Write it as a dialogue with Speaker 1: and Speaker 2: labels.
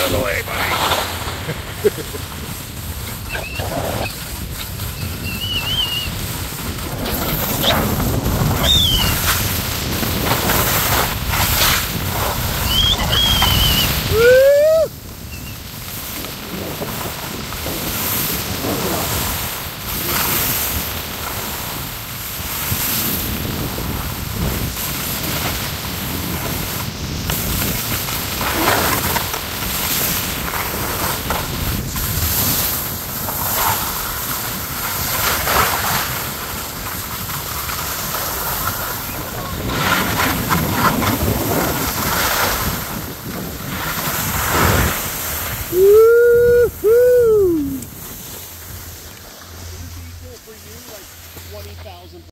Speaker 1: out of the way, buddy. 20,000